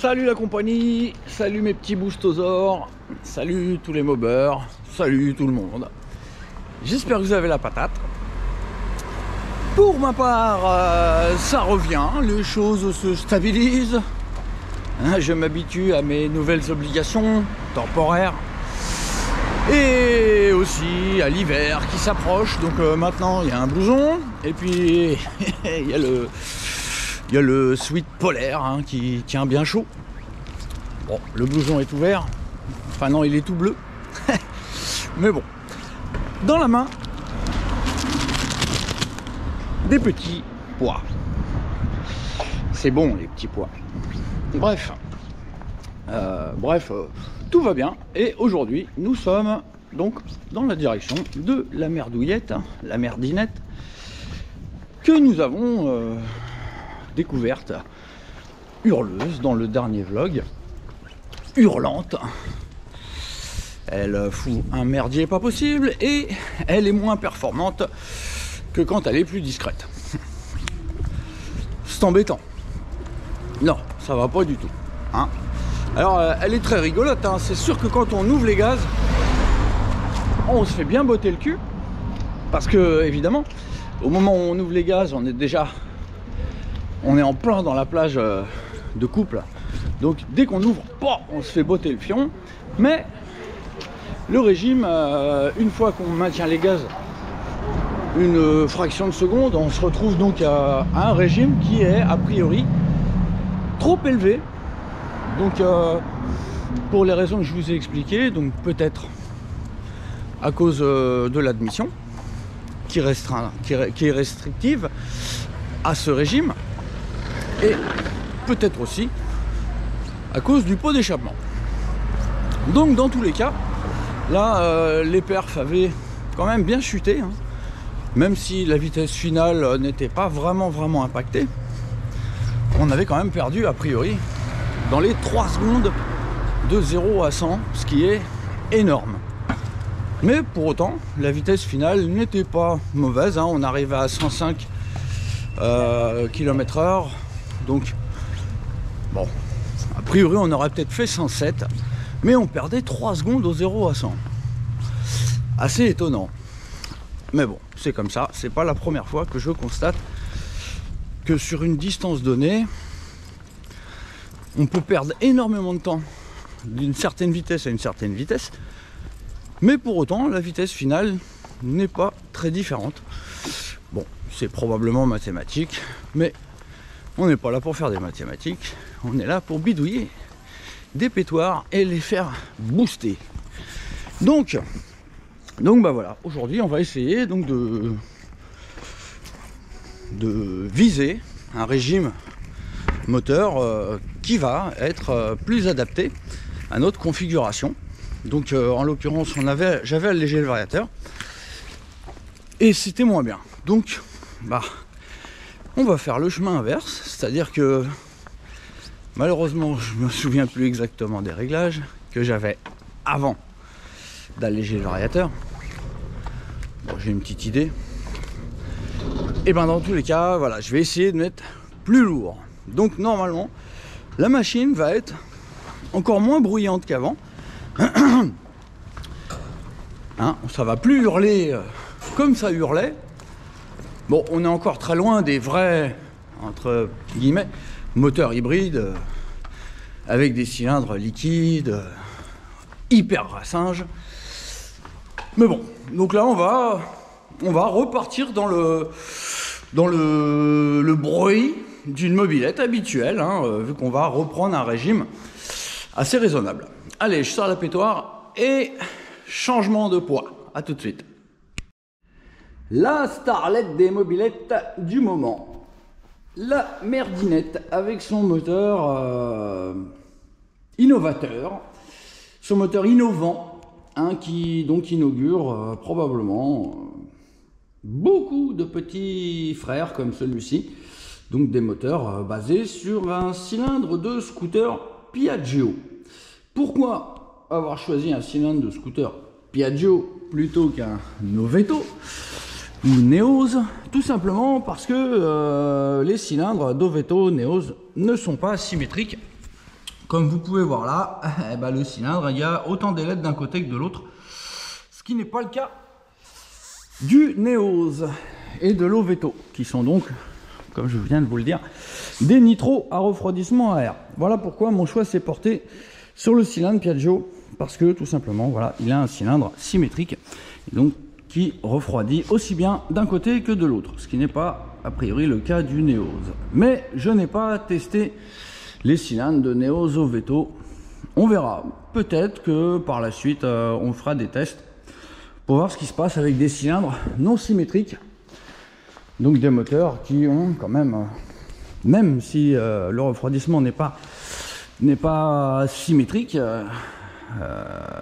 Salut la compagnie, salut mes petits boostosaures, salut tous les mobeurs, salut tout le monde. J'espère que vous avez la patate. Pour ma part, euh, ça revient, les choses se stabilisent. Hein, je m'habitue à mes nouvelles obligations temporaires. Et aussi à l'hiver qui s'approche. Donc euh, maintenant, il y a un blouson. Et puis, il y a le, il y a le sweat polaire hein, qui tient bien chaud. Bon, le blouson est ouvert. Enfin non, il est tout bleu. Mais bon. Dans la main, des petits pois. C'est bon les petits pois. Bref. Euh, bref, euh, tout va bien. Et aujourd'hui, nous sommes donc dans la direction de la merdouillette, hein, la merdinette, que nous avons euh, découverte hurleuse dans le dernier vlog. Hurlante. Elle fout un merdier pas possible et elle est moins performante que quand elle est plus discrète. C'est embêtant. Non, ça va pas du tout. Hein Alors, euh, elle est très rigolote. Hein. C'est sûr que quand on ouvre les gaz, on se fait bien botter le cul. Parce que, évidemment, au moment où on ouvre les gaz, on est déjà on est en plein dans la plage euh, de couple. Donc dès qu'on ouvre, on se fait botter le fion. Mais le régime, euh, une fois qu'on maintient les gaz une fraction de seconde, on se retrouve donc à, un régime qui est a priori trop élevé. Donc euh, pour les raisons que je vous ai expliquées, donc peut-être à cause de l'admission qui, qui est restrictive à ce régime, et peut-être aussi à cause du pot d'échappement. Donc dans tous les cas, là euh, les perfs avaient quand même bien chuté, hein. même si la vitesse finale n'était pas vraiment vraiment impactée, on avait quand même perdu a priori dans les 3 secondes de 0 à 100, ce qui est énorme. Mais pour autant, la vitesse finale n'était pas mauvaise, hein. on arrivait à 105 euh, km heure donc, bon, a priori, on aurait peut-être fait 107, mais on perdait 3 secondes au 0 à 100. Assez étonnant. Mais bon, c'est comme ça. C'est pas la première fois que je constate que sur une distance donnée, on peut perdre énormément de temps d'une certaine vitesse à une certaine vitesse, mais pour autant, la vitesse finale n'est pas très différente. Bon, c'est probablement mathématique, mais on n'est pas là pour faire des mathématiques, on est là pour bidouiller des pétoires et les faire booster. Donc, donc bah voilà, aujourd'hui on va essayer donc de, de viser un régime moteur euh, qui va être euh, plus adapté à notre configuration. Donc euh, en l'occurrence on avait j'avais allégé le variateur et c'était moins bien. Donc bah on va faire le chemin inverse, c'est-à-dire que malheureusement je me souviens plus exactement des réglages que j'avais avant d'alléger le variateur. J'ai une petite idée. Et ben dans tous les cas, voilà, je vais essayer de mettre plus lourd. Donc normalement, la machine va être encore moins bruyante qu'avant. Hein, ça va plus hurler euh, comme ça hurlait, Bon, on est encore très loin des vrais, entre guillemets, moteurs hybrides euh, avec des cylindres liquides, euh, hyper rassinges. Mais bon, donc là on va, on va repartir dans le, dans le, bruit d'une mobilette habituelle, hein, euh, vu qu'on va reprendre un régime assez raisonnable. Allez, je sors la pétoire et changement de poids. A tout de suite. La starlette des mobilettes du moment. La merdinette avec son moteur euh, innovateur, son moteur innovant, hein, qui donc inaugure euh, probablement euh, beaucoup de petits frères comme celui-ci. Donc des moteurs basés sur un cylindre de scooter Piaggio. Pourquoi avoir choisi un cylindre de scooter Piaggio plutôt qu'un Noveto ou Neos, tout simplement parce que euh, les cylindres Doveto Neos ne sont pas symétriques comme vous pouvez voir là, eh ben, le cylindre, il y a autant d'ailettes d'un côté que de l'autre. Ce qui n'est pas le cas du Neos et de l'Oveto, qui sont donc, comme je viens de vous le dire, des nitros à refroidissement à air. Voilà pourquoi mon choix s'est porté sur le cylindre Piaggio, parce que tout simplement, voilà, il a un cylindre symétrique, donc qui refroidit aussi bien d'un côté que de l'autre, ce qui n'est pas a priori le cas du Neos. Mais je n'ai pas testé les cylindres de Neos Oveto. On verra. Peut-être que par la suite, euh, on fera des tests pour voir ce qui se passe avec des cylindres non symétriques. Donc des moteurs qui ont quand même, euh, même si euh, le refroidissement n'est pas, n'est pas symétrique,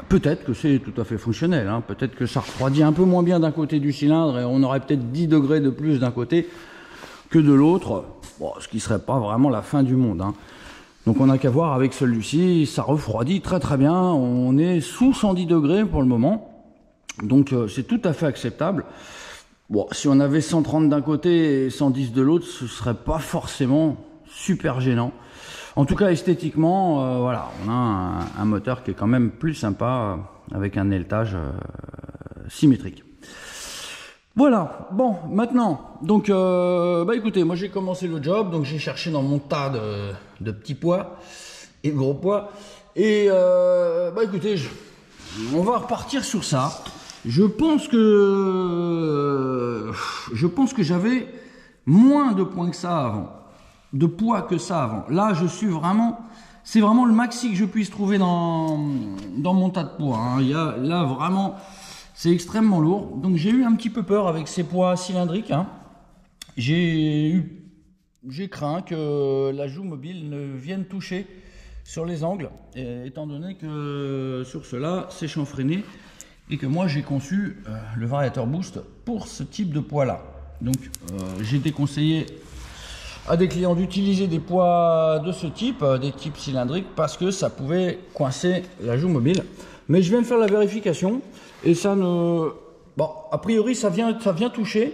peut-être que c'est tout à fait fonctionnel. Hein. Peut-être que ça refroidit un peu moins bien d'un côté du cylindre et on aurait peut-être 10 degrés de plus d'un côté que de l'autre. Ce qui serait pas vraiment la fin du monde. Hein. Donc on n'a qu'à voir avec celui-ci, ça refroidit très très bien. On est sous 110 degrés pour le moment. Donc euh, c'est tout à fait acceptable. Si on avait 130 d'un côté et 110 de l'autre, ce serait pas forcément super gênant. En tout cas, esthétiquement, euh, voilà, on a un, moteur qui est quand même plus sympa euh, avec un ailetage symétrique. Voilà, bon, maintenant, donc, euh, bah écoutez, moi j'ai commencé le job, donc j'ai cherché dans mon tas de, petits pois et gros pois. Et euh, bah écoutez, on va repartir sur ça. Je pense que je pense que j'avais moins de points que ça avant, de poids que ça avant. Là, je suis vraiment, c'est vraiment le maxi que je puisse trouver dans dans mon tas de poids. Hein. Il y là vraiment c'est extrêmement lourd. Donc j'ai eu un petit peu peur avec ces poids cylindriques. Hein. J'ai eu, j'ai craint que la joue mobile ne vienne toucher sur les angles, étant donné que sur cela c'est chanfreiné et que moi j'ai conçu euh, le variateur boost pour ce type de poids là. Donc euh, j'ai déconseillé à des clients d'utiliser des poids de ce type, euh, des types cylindriques, parce que ça pouvait coincer la joue mobile. Mais je viens de faire la vérification et ça ne... Bon, a priori, ça vient, ça vient toucher.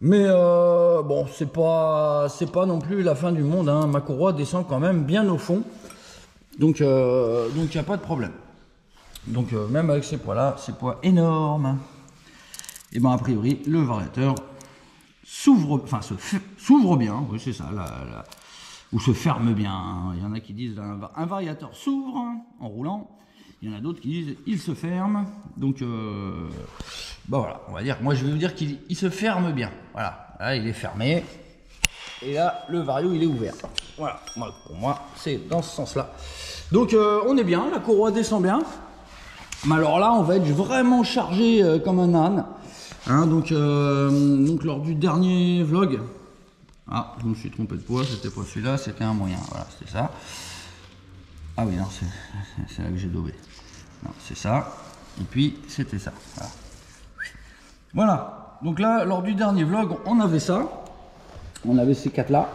Mais euh, bon, c'est pas, c'est pas non plus la fin du monde. Hein. Ma courroie descend quand même bien au fond. Donc, euh, donc il n'y a pas de problème. Donc, même avec ces poids-là, ces poids énormes, et ben a priori, le variateur s'ouvre, enfin s'ouvre bien. Oui, c'est ça. ou se ferme bien. Il y en a qui disent un variateur s'ouvre en roulant il y en a d'autres qui disent il se ferme. Donc, euh, bah voilà, on va dire. Moi, je vais vous dire qu'il se ferme bien. Voilà, là, il est fermé. Et là, le vario, il est ouvert. Voilà, pour moi, c'est dans ce sens-là. Donc, euh, on est bien. La courroie descend bien. Mais alors là, on va être vraiment chargé euh, comme un âne. Hein, donc, donc, lors du dernier vlog, ah, je me suis trompé de poids, c'était pas celui-là, c'était un moyen. Voilà, c'était ça. Ah oui, non, c'est là que j'ai daubé. Non, c'est ça. Et puis, c'était ça. Voilà. Donc là, lors du dernier vlog, on avait ça. On avait ces quatre-là.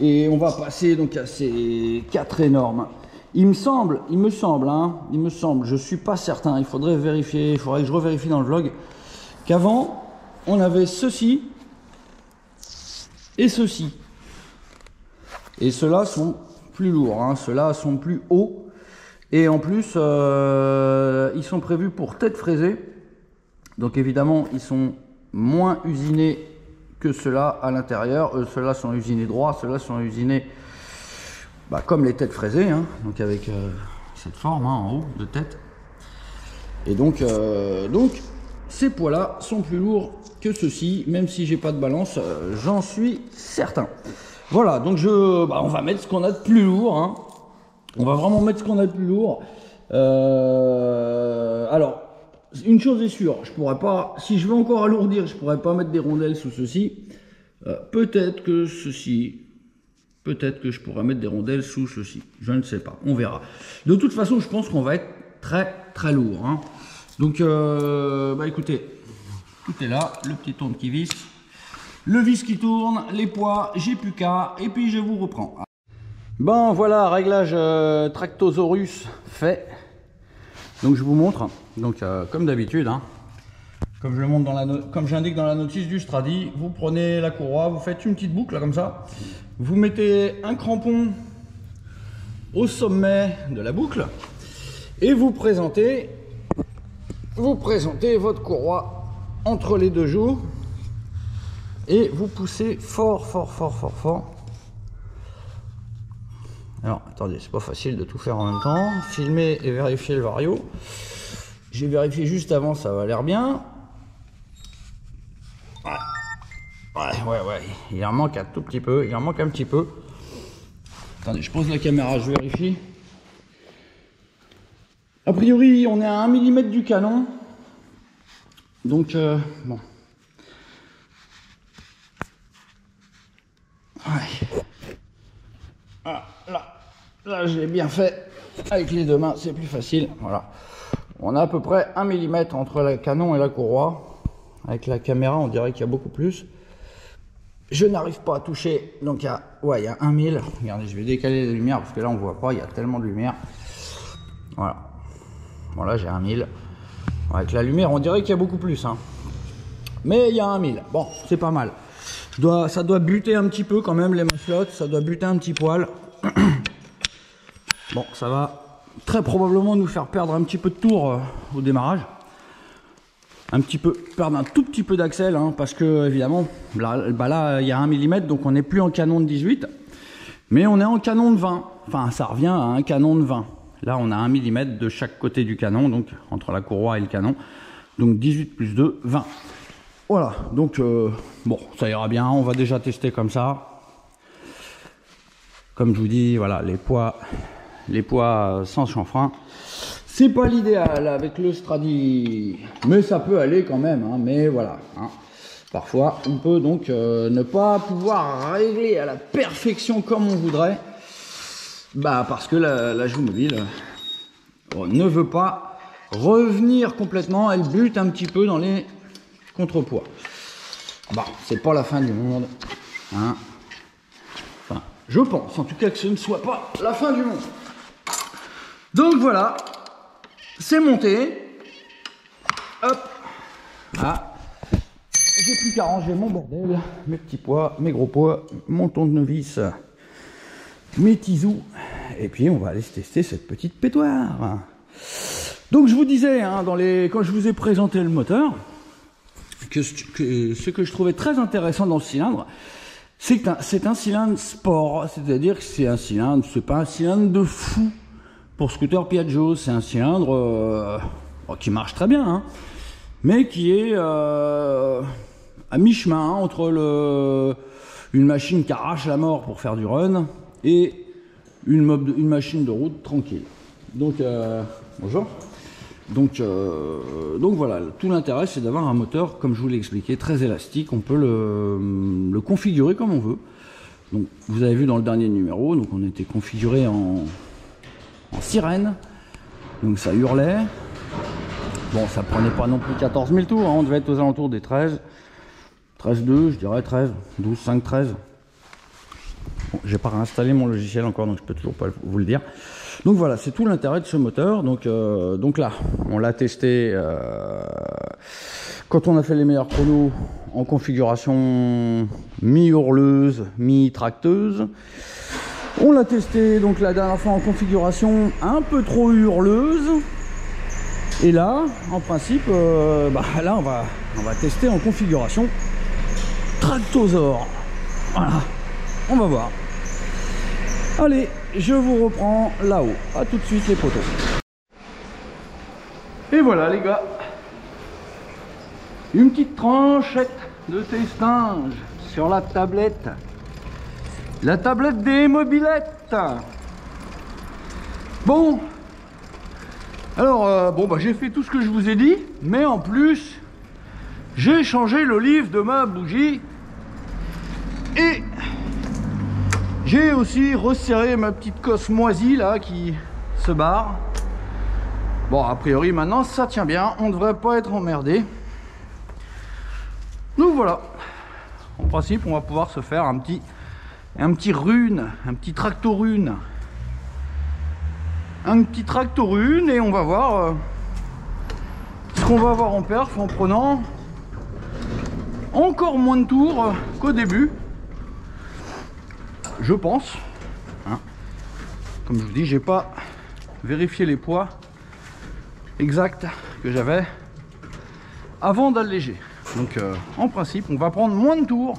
Et on va passer donc à ces quatre énormes. Il me semble, il me semble, hein, il me semble, je suis pas certain, il faudrait vérifier, il faudrait que je revérifie dans le vlog, qu'avant, on avait ceci et ceci. Et ceux-là sont plus lourds. Hein. Ceux-là sont plus hauts. Et en plus, euh, ils sont prévus pour tête fraisée. Donc évidemment, ils sont moins usinés que ceux-là à l'intérieur. ceux-là sont usinés droit, ceux-là sont usinés bah, comme les têtes fraisées. Hein. Donc avec euh, cette forme hein, en haut de tête. Et donc, euh, donc ces poids-là sont plus lourds que ceux-ci. Même si j'ai pas de balance, j'en suis certain. Voilà, donc je, bah, on va mettre ce qu'on a de plus lourd. Hein. On va vraiment mettre ce qu'on a de plus lourd. Euh, alors, une chose est sûre, je pourrais pas, si je veux encore alourdir, je pourrais pas mettre des rondelles sous ceci. Euh, peut-être que ceci, peut-être que je pourrais mettre des rondelles sous ceci. Je ne sais pas, on verra. De toute façon, je pense qu'on va être très très lourd. Hein. Donc, euh, bah écoutez, tout est là, le petit tourne qui visse le vis qui tourne, les poids, j'ai plus qu'à, et puis je vous reprends. Bon voilà, réglage euh, Tractosaurus fait. Donc je vous montre, donc euh, comme d'habitude, hein. comme je le montre dans la comme j'indique dans la notice du Stradi, vous prenez la courroie, vous faites une petite boucle comme ça, vous mettez un crampon au sommet de la boucle et vous présentez, vous présentez votre courroie entre les deux joues et vous poussez fort, fort, fort, fort, fort. Alors, attendez, c'est pas facile de tout faire en même temps. Filmer et vérifier le vario. J'ai vérifié juste avant, ça va l'air bien. Ouais. ouais, ouais, ouais. Il en manque un tout petit peu. Il en manque un petit peu. Attendez, je pose la caméra, je vérifie. A priori, on est à 1 mm du canon. Donc, euh, bon. Ouais. Ah, là, là, j'ai bien fait. Avec les deux mains, c'est plus facile. Voilà. On a à peu près 1 mm entre le canon et la courroie. Avec la caméra, on dirait qu'il y a beaucoup plus. Je n'arrive pas à toucher. Donc, il y a, ouais, il y a 1000. Regardez, je vais décaler la lumière parce que là, on voit pas. Il y a tellement de lumière. Voilà. Voilà, j'ai 1000. Avec la lumière, on dirait qu'il y a beaucoup plus. Hein. Mais il y a 1000. Bon, c'est pas mal. Ça doit buter un petit peu quand même, les maslottes. Ça doit buter un petit poil. bon, ça va très probablement nous faire perdre un petit peu de tour euh, au démarrage. Un petit peu, perdre un tout petit peu d'axel, hein, parce que évidemment, là, bah là, il y a 1 mm, donc on n'est plus en canon de 18, mais on est en canon de 20. Enfin, ça revient à un canon de 20. Là, on a 1 mm de chaque côté du canon, donc entre la courroie et le canon. Donc 18 plus 2, 20. Voilà, donc euh, bon, ça ira bien, on va déjà tester comme ça. Comme je vous dis, voilà, les poids les poids sans chanfrein. C'est pas l'idéal avec le Stradi, mais ça peut aller quand même, hein, mais voilà. Hein. Parfois, on peut donc euh, ne pas pouvoir régler à la perfection comme on voudrait, bah parce que la, joue mobile ne veut pas revenir complètement, elle bute un petit peu dans les contrepoids. Bah, c'est pas la fin du monde. Hein. Enfin, je pense en tout cas que ce ne soit pas la fin du monde. Donc voilà, c'est monté. Hop. Ah. J'ai plus qu'à ranger mon bordel, mes petits pois, mes gros pois, mon tournevis, mes tisous. Et puis on va aller tester cette petite pétoire. Donc je vous disais, hein, dans les... quand je vous ai présenté le moteur, que ce que je trouvais très intéressant dans le cylindre, c'est que c'est un cylindre sport, c'est-à-dire que c'est un cylindre, c'est pas un cylindre de fou. Pour scooter Piaggio, c'est un cylindre euh, qui marche très bien, hein, mais qui est euh, à mi-chemin entre le, une machine qui arrache la mort pour faire du run et une, une machine de route tranquille. Donc, euh, bonjour. Donc, donc voilà, tout l'intérêt c'est d'avoir un moteur, comme je vous l'ai expliqué, très élastique. On peut le, le configurer comme on veut. Donc, vous avez vu dans le dernier numéro, donc on était configuré en, sirène. Donc ça hurlait. Bon, ça prenait pas non plus 14 000 tours, hein. on devait être aux alentours des 13. 13, 2, je dirais 13, 12, 5, 13. Bon, j'ai pas réinstallé mon logiciel encore, donc je peux toujours pas vous le dire. Donc voilà, c'est tout l'intérêt de ce moteur. Donc, euh, donc là, on l'a testé euh, quand on a fait les meilleurs chronos en configuration mi-hurleuse, mi-tracteuse. On l'a testé donc la dernière fois en configuration un peu trop hurleuse. Et là, en principe, euh, bah, là on va, on va tester en configuration Tractosaur. Voilà, on va voir. Allez, je vous reprends là-haut. A tout de suite les poteaux. Et voilà les gars. Une petite tranchette de testinge sur la tablette. La tablette des mobilettes. Bon. Alors, euh, bon, bah, j'ai fait tout ce que je vous ai dit, mais en plus, j'ai changé l'olive de ma bougie. Et j'ai aussi resserré ma petite cosse moisie là qui se barre. Bon, a priori, maintenant, ça tient bien. On ne devrait pas être emmerdé. Donc voilà. En principe, on va pouvoir se faire un petit un petit rune, un petit tractorune. Un petit tractorune et on va voir euh, ce qu'on va avoir en perf en prenant encore moins de tours qu'au début. Je pense. Hein. Comme je vous dis, j'ai pas vérifié les poids exacts que j'avais avant d'alléger. Donc euh, en principe, on va prendre moins de tours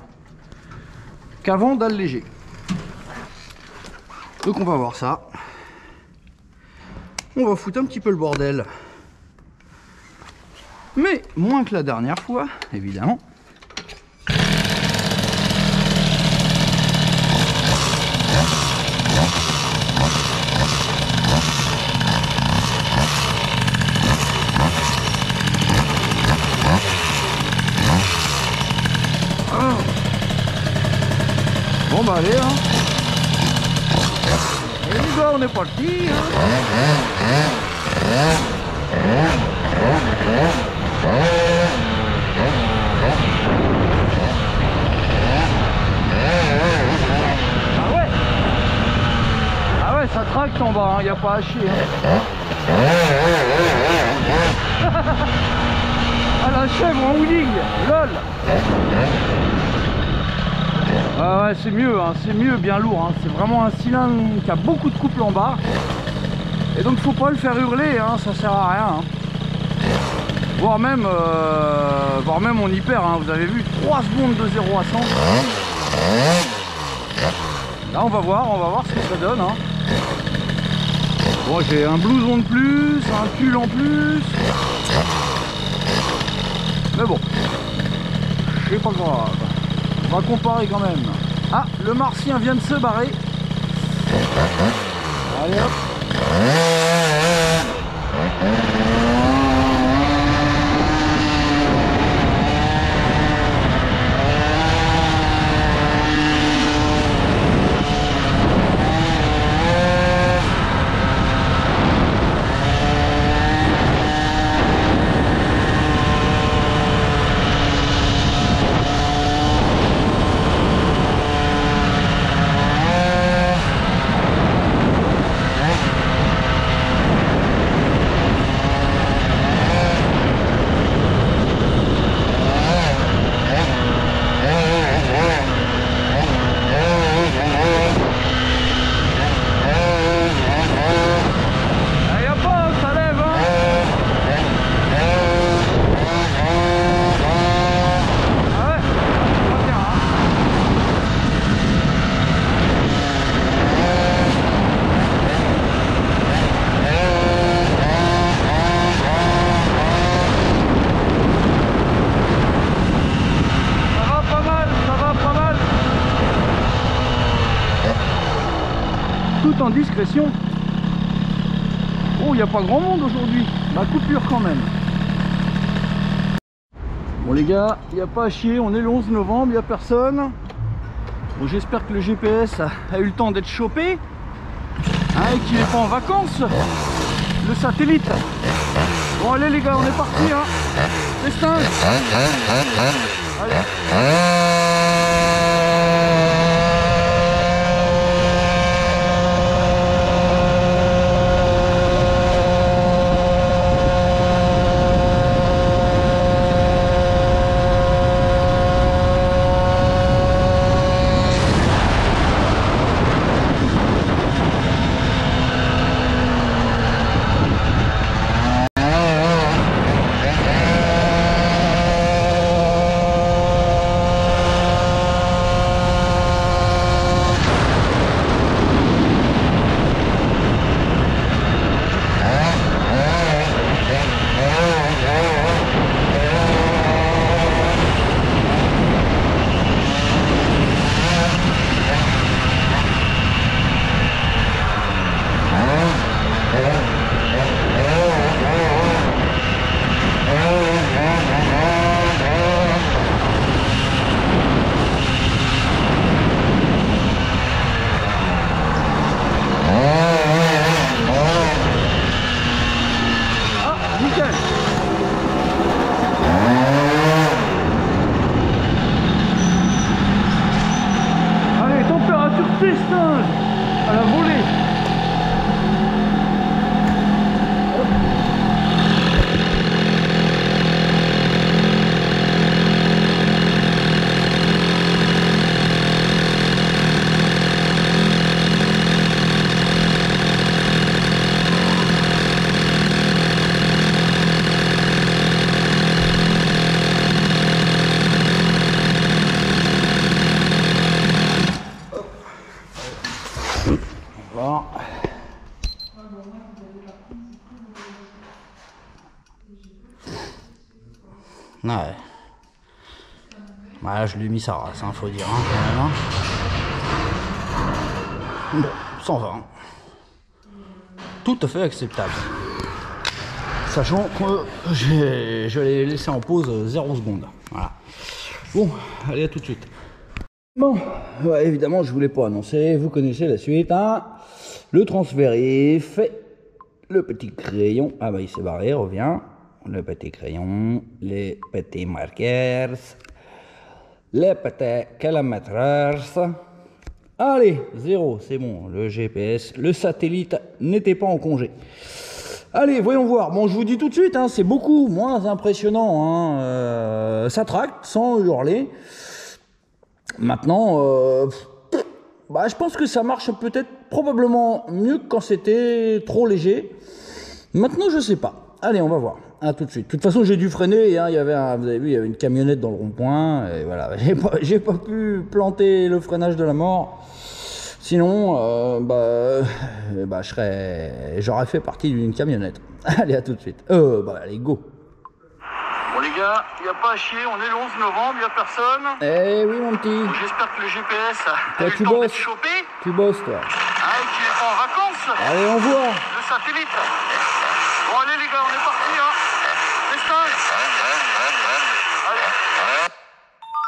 qu'avant d'alléger. Donc on va voir ça. On va foutre un petit peu le bordel. Mais moins que la dernière fois, évidemment. Bah allez hein. Et les gars hein. Ah ouais Ah ouais ça tracte en bas, il n'y a pas à chier. Hein. ah la chèvre en wheeling, lol ah c'est mieux, hein, c'est mieux, bien lourd. Hein. C'est vraiment un cylindre qui a beaucoup de couple en bas. Et donc faut pas le faire hurler, hein, ça sert à rien. Hein. Voire même, euh, même on y perd, vous avez vu, 3 secondes de 0 à 100. Là on va voir, on va voir ce que ça donne. Bon j'ai un blouson de plus, un pull en plus. Mais bon, c'est pas grave. On va comparer quand même. Ah, le martien vient de se barrer. Allez hop. en discrétion. Oh, il n'y a grand monde aujourd'hui. La coupure quand même. Bon les gars, il n'y a pas à chier, on est le 11 novembre, il n'y a personne. Bon, j'espère que le GPS a, eu le temps d'être chopé. Hein, et qu'il n'est pas en vacances. Le satellite. Bon allez les gars, on est parti. Hein. Allez. Je lui ai mis sa race, hein, faut dire, hein, quand même. Hein. Bon, 120. Tout à fait acceptable. Sachant que je l'ai laissé en pause 0 secondes. Voilà. Bon, allez, à tout de suite. Bon, ouais, évidemment, je voulais pas annoncer, vous connaissez la suite. Hein le transfert est fait. Le petit crayon, ah bah il s'est barré, revient. Le petit crayon, les petits marqueurs, les kilomètres. Allez, zéro, c'est bon, le GPS, le satellite n'était pas en congé. Allez, voyons voir. Bon, je vous dis tout de suite, hein, c'est beaucoup moins impressionnant. Hein. Euh, ça tracte sans hurler. Maintenant, euh, bah, je pense que ça marche peut-être probablement mieux que quand c'était trop léger. Maintenant, je sais pas. Allez, on va voir. À tout de suite. De toute façon, j'ai dû freiner. Hein, il y avait, vous avez vu, il y avait une camionnette dans le rond-point. Et voilà, j'ai pas, pas pu planter le freinage de la mort. Sinon, euh, bah, euh, bah, je serais, j'aurais fait partie d'une camionnette. Allez, à tout de suite. Euh, bah, allez, go. Bon les gars, il n'y a pas à chier, on est le 11 novembre, il n'y a personne. Eh oui mon petit. J'espère que le GPS a eu le tu temps bosses. d'être chopé. Tu bosses toi. Ah, et qu'il est pas en vacances. Allez, on voit. Le satellite. Bon allez les gars, on est parti hein. Festin. Allez.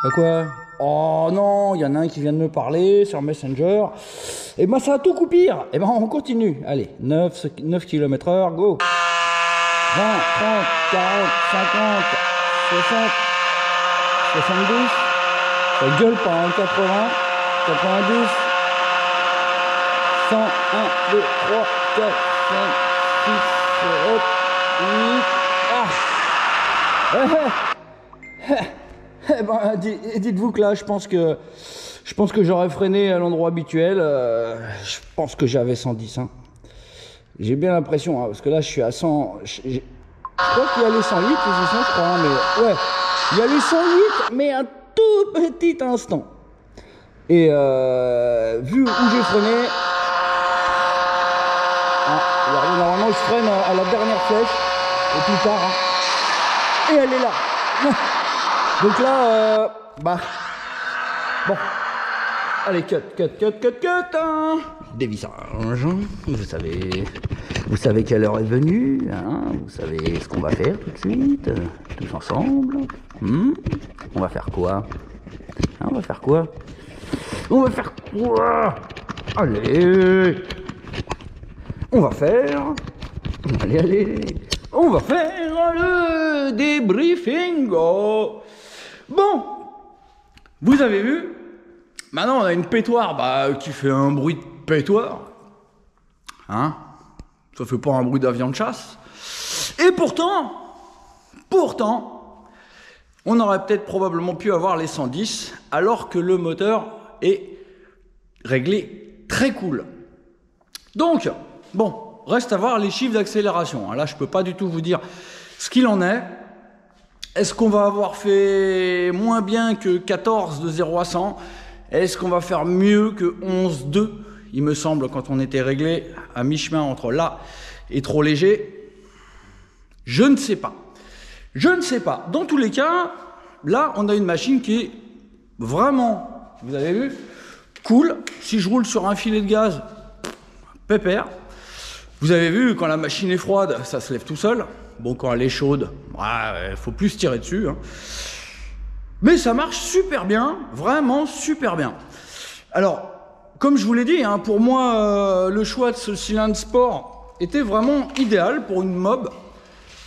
Bah quoi? Oh non, il y en a un qui vient de me parler sur Messenger. Et ben ça va tout coupir. Et ben on continue. Allez, 9, 9 km heure, go. 20, 30, 40, 50, 60, 72. Ça gueule un 80, 90, 100, 1, 2, 3, 4, 5, 6, 7, 8. Ah Eh ben, di- dites-vous que là, je pense que je pense que j'aurais freiné à l'endroit habituel. euh, je pense que j'avais 110. hein. J'ai bien l'impression, hein, parce que là, je suis à 100. Je, crois qu'il y a les 108, les 600, je crois, hein, mais ouais, il y a les 108, mais un tout petit instant. Et euh, vu où j'ai freiné, normalement, je freine à, la dernière flèche, et plus tard, et elle est là. Donc là, euh, bah, bon, allez, cut, cut, cut, cut, cut, hein. Dévissage, vous savez, vous savez quelle heure est venue, hein, vous savez ce qu'on va faire tout de suite, euh, tous ensemble. Hmm. On va faire quoi? Hein, On va faire quoi? On va faire quoi? Allez. On va faire. Allez, allez. On va faire le débriefing. Oh. Bon Vous avez vu Maintenant, on a une pétoire bah, qui fait un bruit de pétoire. Hein Ça fait pas un bruit d'avion de chasse. Et pourtant, pourtant, on aurait peut-être probablement pu avoir les 110 alors que le moteur est réglé très cool. Donc, bon, reste à voir les chiffres d'accélération. Là, je peux pas du tout vous dire ce qu'il en est. Est-ce qu'on va avoir fait moins bien que 14 de 0 à 100 Est-ce qu'on va faire mieux que 11 2 Il me semble quand on était réglé à mi-chemin entre là et trop léger. Je ne sais pas. Je ne sais pas. Dans tous les cas, là, on a une machine qui est vraiment, vous avez vu, cool. Si je roule sur un filet de gaz, pépère. Vous avez vu, quand la machine est froide, ça se lève tout seul. Bon, quand elle est chaude, il faut plus se tirer dessus. hein. Mais ça marche super bien, vraiment super bien. Alors, comme je vous l'ai dit, hein, pour moi, euh, le choix de ce cylindre sport était vraiment idéal pour une mob.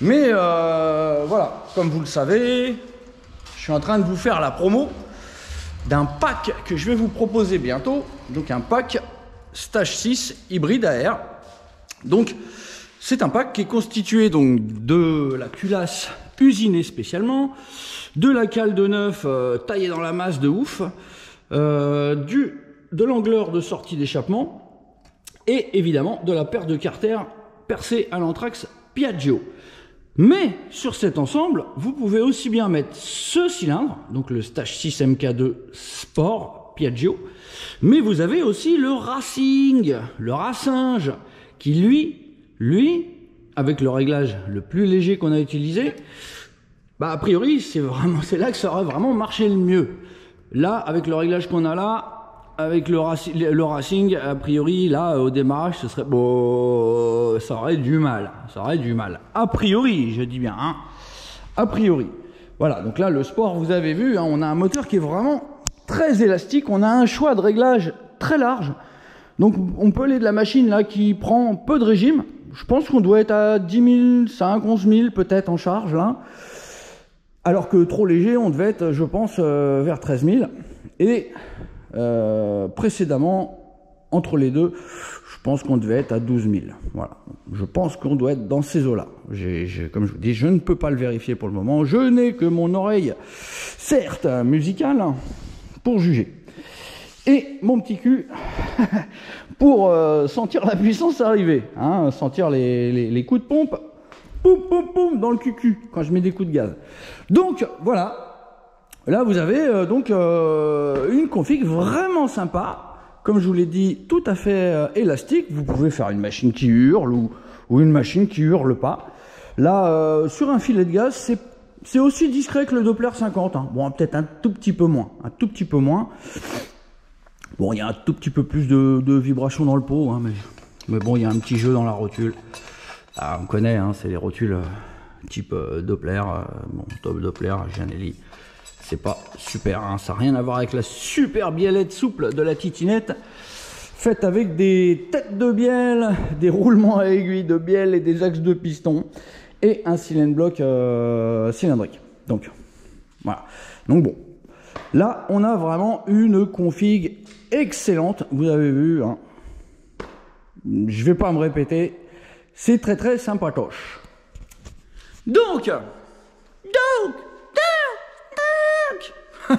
Mais euh, voilà, comme vous le savez, je suis en train de vous faire la promo d'un pack que je vais vous proposer bientôt. Donc un pack Stage 6 hybride air. Donc c'est un pack qui est constitué donc de la culasse usinée spécialement, de la cale de neuf euh, taillée dans la masse de ouf, euh, du, de l'angleur de sortie d'échappement et évidemment de la paire de carter percée à l'anthrax Piaggio. Mais sur cet ensemble, vous pouvez aussi bien mettre ce cylindre, donc le Stage 6 MK2 Sport, Piaggio. Mais vous avez aussi le Racing, le Racinge, qui lui, lui, avec le réglage le plus léger qu'on a utilisé, bah a priori c'est vraiment c'est là que ça aurait vraiment marché le mieux. Là, avec le réglage qu'on a là, avec le, Racing, a priori là au démarrage, ce serait bon, ça aurait du mal, ça aurait du mal. A priori, je dis bien, hein, a priori. Voilà, donc là le sport, vous avez vu, hein, on a un moteur qui est vraiment très élastique, on a un choix de réglage très large. Donc on peut aller de la machine là qui prend peu de régime. Je pense qu'on doit être à 10 000, 5, 11 000 peut-être en charge là. Alors que trop léger, on devait être, je pense, euh, vers 13 000. Et euh, précédemment, entre les deux, je pense qu'on devait être à 12 000. Voilà. Je pense qu'on doit être dans ces eaux-là. comme je vous dis, je ne peux pas le vérifier pour le moment. Je n'ai que mon oreille, certes musicale, pour juger et mon petit cul pour euh, sentir la puissance arriver, hein, sentir les, coups de pompe, poum poum poum dans le cucu quand je mets des coups de gaz. Donc voilà, là vous avez euh, donc euh, une config vraiment sympa, comme je vous l'ai dit, tout à fait élastique. Vous pouvez faire une machine qui hurle ou, une machine qui hurle pas. Là, sur un filet de gaz, c'est c'est aussi discret que le Doppler 50. Hein. Bon, peut-être un tout petit peu moins. Un tout petit peu moins. Bon, il y a un tout petit peu plus de, de vibration dans le pot, hein, mais, bon, il y a un petit jeu dans la rotule. Ah, on connaît, hein, c'est les rotules euh, type euh, Doppler, euh, bon, top Doppler, Janelli. C'est pas super, hein, ça n'a rien à voir avec la super biellette souple de la titinette, faite avec des têtes de bielle, des roulements à aiguilles de bielle et des axes de piston, et un cylindre bloc cylindrique. Donc, voilà. Donc bon, Là, on a vraiment une config excellente. Vous avez vu, hein. je vais pas me répéter. C'est très très sympatoche. Donc, donc, donc, donc.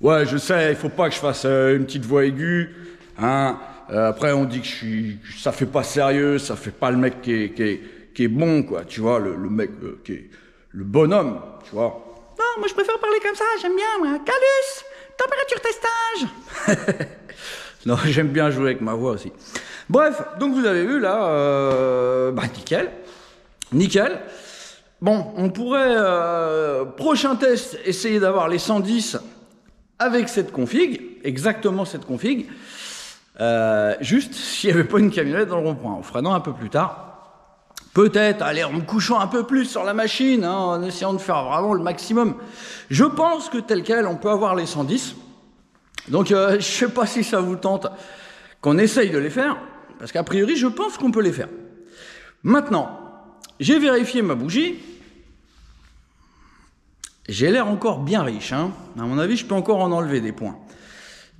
ouais, je sais, il faut pas que je fasse euh, une petite voix aiguë. Hein. Euh, après, on dit que je suis, ça fait pas sérieux, ça fait pas le mec qui est, qui est, qui est bon, quoi. Tu vois, le, le mec euh, qui est le bonhomme, tu vois. Non, moi je préfère parler comme ça, j'aime bien. Calus, température testage. non, j'aime bien jouer avec ma voix aussi. Bref, donc vous avez vu là, euh, bah nickel, nickel. Bon, on pourrait, euh, prochain test, essayer d'avoir les 110 avec cette config, exactement cette config. Euh, juste s'il n'y avait pas une camionnette dans le rond-point. On fera non un peu plus tard. Peut-être, allez, en me couchant un peu plus sur la machine, hein, en essayant de faire vraiment le maximum. Je pense que tel quel, on peut avoir les 110. Donc, euh, je ne sais pas si ça vous tente qu'on essaye de les faire, parce qu'a priori, je pense qu'on peut les faire. Maintenant, j'ai vérifié ma bougie. J'ai l'air encore bien riche. Hein. À mon avis, je peux encore en enlever des points.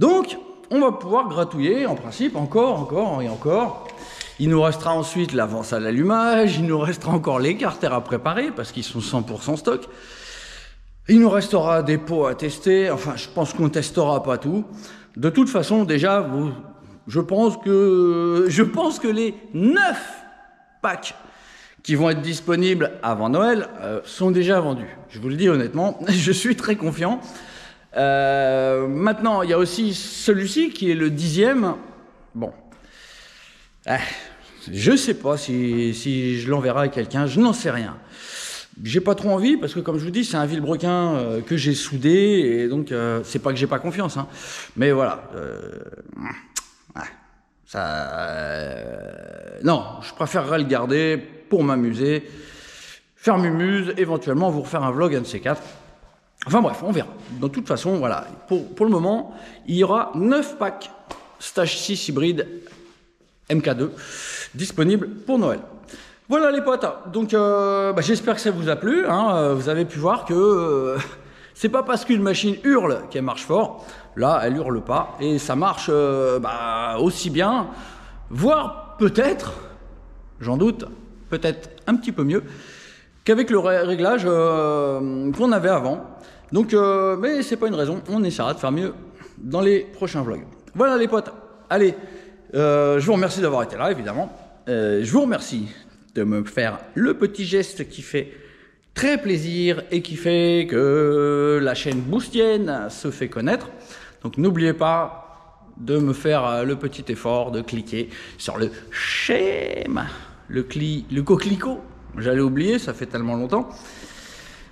Donc, on va pouvoir gratouiller, en principe, encore, encore et encore. Il nous restera ensuite l'avance à l'allumage, il nous restera encore les carters à préparer parce qu'ils sont 100% stock. Il nous restera des pots à tester, enfin je pense qu'on testera pas tout. De toute façon, déjà, je pense que les 9 packs qui vont être disponibles avant Noël euh, sont déjà vendus. Je vous le dis honnêtement, je suis très confiant. Euh, maintenant, il y a aussi celui-ci qui est le dixième. Bon, ah, je sais pas si, je l'enverrai à quelqu'un, je n'en sais rien. J'ai pas trop envie parce que comme je vous dis, c'est un vilebrequin euh, que j'ai soudé et donc euh, c'est pas que j'ai pas confiance, hein. mais voilà. Euh, ça, non, je préférerais le garder pour m'amuser, faire mumuse, éventuellement vous refaire un vlog un de ces quatre. Enfin bref, on verra. De toute façon, voilà. Pour, pour le moment, il y aura 9 packs Stage 6 hybride MK2 disponible pour Noël. Voilà les potes, donc euh, bah, j'espère que ça vous a plu. Hein. Euh, vous avez pu voir que euh, c'est pas parce qu'une machine hurle qu'elle marche fort. Là, elle hurle pas et ça marche bah, aussi bien, voire peut-être, j'en doute, peut-être un petit peu mieux qu'avec le réglage qu'on avait avant. Donc, mais c'est pas une raison, on essaiera de faire mieux dans les prochains vlogs. Voilà les potes, allez. Euh, je vous remercie d'avoir été là, évidemment. Euh, je vous remercie de me faire le petit geste qui fait très plaisir et qui fait que la chaîne Boostienne se fait connaître. Donc n'oubliez pas de me faire euh, le petit effort de cliquer sur le schéma, le, cli, le coquelicot. J'allais oublier, ça fait tellement longtemps.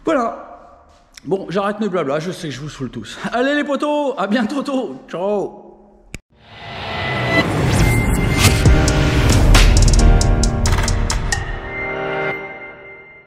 Voilà. Bon, j'arrête mes blabla, je sais que je vous saoule tous. Allez les potos, à bientôt, ciao